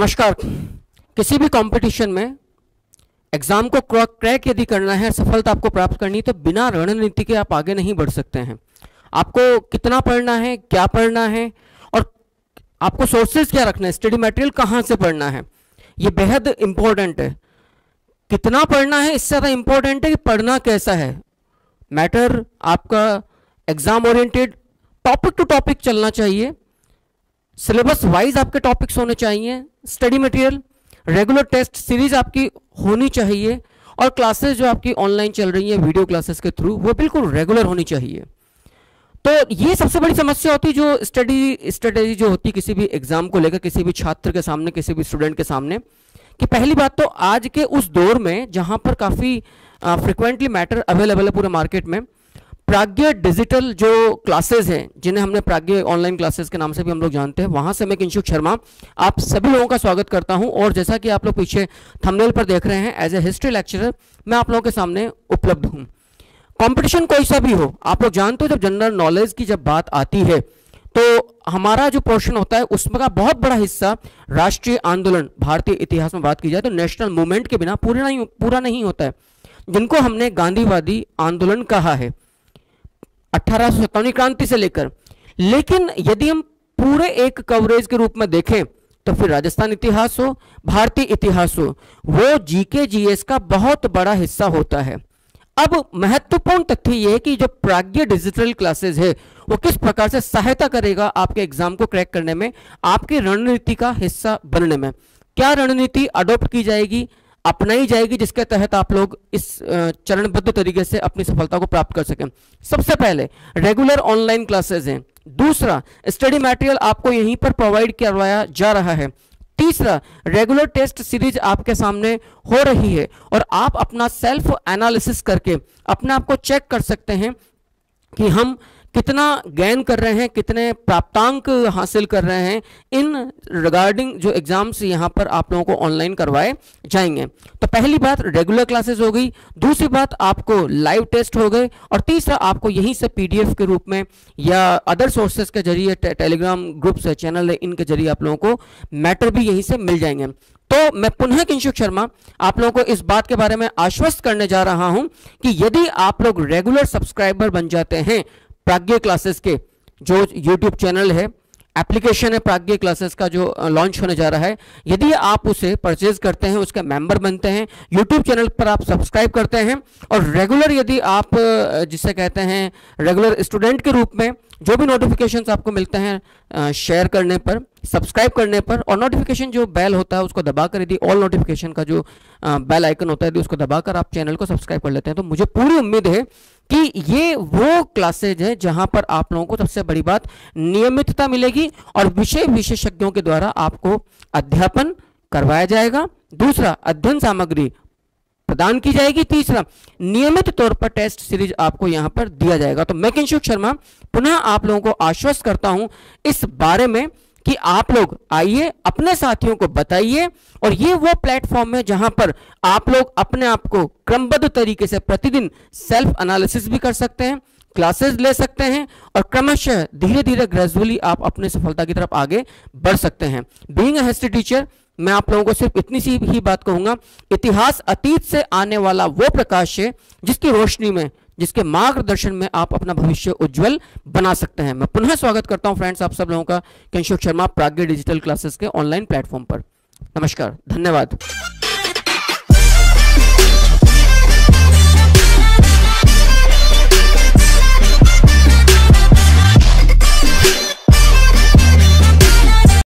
नमस्कार। किसी भी कंपटीशन में एग्ज़ाम को क्रैक यदि करना है, सफलता आपको प्राप्त करनी तो बिना रणनीति के आप आगे नहीं बढ़ सकते हैं। आपको कितना पढ़ना है, क्या पढ़ना है, और आपको सोर्सेज क्या रखना है स्टडी मटेरियल कहाँ से पढ़ना है, ये बेहद इंपॉर्टेंट है। कितना पढ़ना है, इससे ज़्यादा इंपॉर्टेंट है कि पढ़ना कैसा है। मैटर आपका exam oriented topic to topic चलना चाहिए। सिलेबस वाइज आपके टॉपिक्स होने चाहिए। Study material regular test series आपकी होनी चाहिए और क्लासेस जो आपकी ऑनलाइन चल रही है वीडियो क्लासेस के थ्रू वो बिल्कुल रेगुलर होनी चाहिए। तो ये सबसे बड़ी समस्या होती है जो स्टडी स्ट्रेटेजी जो होती है किसी भी एग्ज़ाम को लेकर, किसी भी छात्र के सामने, किसी भी स्टूडेंट के सामने, कि पहली बात तो आज के उस दौर में, जहाँ पर काफ़ी फ्रिक्वेंटली मैटर अवेलेबल है पूरे मार्केट में प्राज्ञ डिजिटल जो क्लासेस हैं, जिन्हें हमने प्राज्ञ ऑनलाइन क्लासेस के नाम से भी हम लोग जानते हैं, वहाँ से मैं किंशुक शर्मा, आप सभी लोगों का स्वागत करता हूँ। और जैसा कि आप लोग पीछे थंबनेल पर देख रहे हैं एज ए हिस्ट्री लेक्चरर मैं आप लोगों के सामने उपलब्ध हूँ। कंपटीशन कोई सा भी हो, आप लोग जानते हो जब जनरल नॉलेज की जब बात आती है तो हमारा जो पोर्शन होता है, उसमें का बहुत बड़ा हिस्सा राष्ट्रीय आंदोलन, भारतीय इतिहास में बात की जाए तो नेशनल मूवमेंट के बिना पूरा नहीं पूरा नहीं होता है। जिनको हमने गांधीवादी आंदोलन कहा है अठारह क्रांति से लेकर। लेकिन यदि हम पूरे एक कवरेज के रूप में देखें तो फिर राजस्थान इतिहास हो, भारतीय इतिहास हो, वो जीके जीएस का बहुत बड़ा हिस्सा होता है। अब महत्वपूर्ण तथ्य यह है कि जो प्राज्ञ डिजिटल क्लासेस है, वो किस प्रकार से सहायता करेगा आपके एग्ज़ाम को क्रैक करने में, आपकी रणनीति का हिस्सा बनने में। क्या रणनीति अडोप्ट की जाएगी? अपनाई जाएगी, जिसके तहत आप लोग इस चरणबद्ध तरीके से अपनी सफलता को प्राप्त कर सकें। सबसे पहले रेगुलर ऑनलाइन क्लासेस हैं। दूसरा स्टडी मटेरियल आपको यहीं पर प्रोवाइड करवाया जा रहा है। तीसरा रेगुलर टेस्ट सीरीज़ आपके सामने हो रही है और आप अपना सेल्फ एनालिसिस करके अपने आप को चेक कर सकते हैं कि हम कितना गेन कर रहे हैं कितने प्राप्तांक हासिल कर रहे हैं इन रिगार्डिंग जो एग्ज़ाम्स यहाँ पर आप लोगों को ऑनलाइन करवाए जाएँगे। तो पहली बात रेगुलर क्लासेस हो गई दूसरी बात आपको लाइव टेस्ट हो गए और तीसरा आपको यहीं से पीडीएफ के रूप में या अदर सोर्सेज के ज़रिए टे, टेलीग्राम ग्रुप्स है चैनल है इनके ज़रिए आप लोगों को मैटर भी यहीं से मिल जाएँगे। तो मैं पुनः किंशुक शर्मा आप लोगों को इस बात के बारे में आश्वस्त करने जा रहा हूँ कि यदि आप लोग रेगुलर सब्सक्राइबर बन जाते हैं प्राज्ञ क्लासेस के जो यूट्यूब चैनल है एप्लीकेशन है प्राज्ञ क्लासेस का जो लॉन्च होने जा रहा है, यदि आप उसे परचेज करते हैं, उसका मेंबर बनते हैं यूट्यूब चैनल पर आप सब्सक्राइब करते हैं और रेगुलर यदि आप जिसे कहते हैं रेगुलर स्टूडेंट के रूप में जो भी नोटिफिकेशंस आपको मिलते हैं शेयर करने पर सब्सक्राइब करने पर और नोटिफिकेशन जो बेल होता है, उसको दबाकर यदि ऑल नोटिफिकेशन का जो बेल आइकन होता है, यदि उसको दबाकर आप चैनल को सब्सक्राइब कर लेते हैं तो मुझे पूरी उम्मीद है कि ये वो क्लासेज है जहाँ पर आप लोगों को सबसे बड़ी बात नियमितता मिलेगी और विषय विशेषज्ञों के द्वारा आपको अध्यापन करवाया जाएगा। दूसरा, अध्ययन सामग्री प्रदान की जाएगी। तीसरा, नियमित तौर पर टेस्ट सीरीज़ आपको यहाँ पर दिया जाएगा। तो मैं शर्मा, पुनः आप लोगों को आश्वस्त करता हूँ इस बारे में कि आप लोग आइए, अपने साथियों को बताइए और ये वो प्लेटफॉर्म है जहाँ पर आप लोग अपने आप को क्रमबद्ध तरीके से प्रतिदिन सेल्फ एनालिसिस भी कर सकते हैं, क्लासेस ले सकते हैं और क्रमशः धीरे धीरे ग्रेजुअली आप अपने सफलता की तरफ़ आगे बढ़ सकते हैं। बींग हिस्ट्री टीचर मैं आप लोगों को सिर्फ़ इतनी सी ही बात कहूँगा, इतिहास अतीत से आने वाला वो प्रकाश है जिसकी रोशनी में जिसके मार्गदर्शन में आप अपना भविष्य उज्जवल बना सकते हैं। मैं पुनः स्वागत करता हूँ फ्रेंड्स आप सब लोगों का कंशोक शर्मा, प्राग्ञ डिजिटल क्लासेस के ऑनलाइन प्लेटफॉर्म पर। नमस्कार, धन्यवाद।